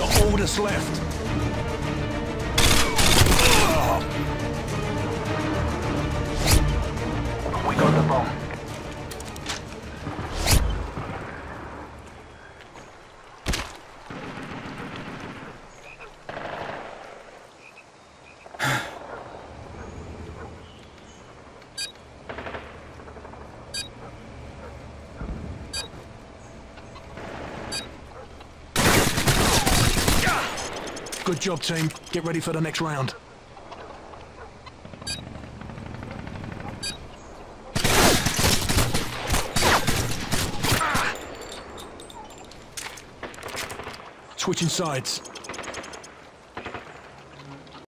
All that's left. Good job, team. Get ready for the next round. Switching sides.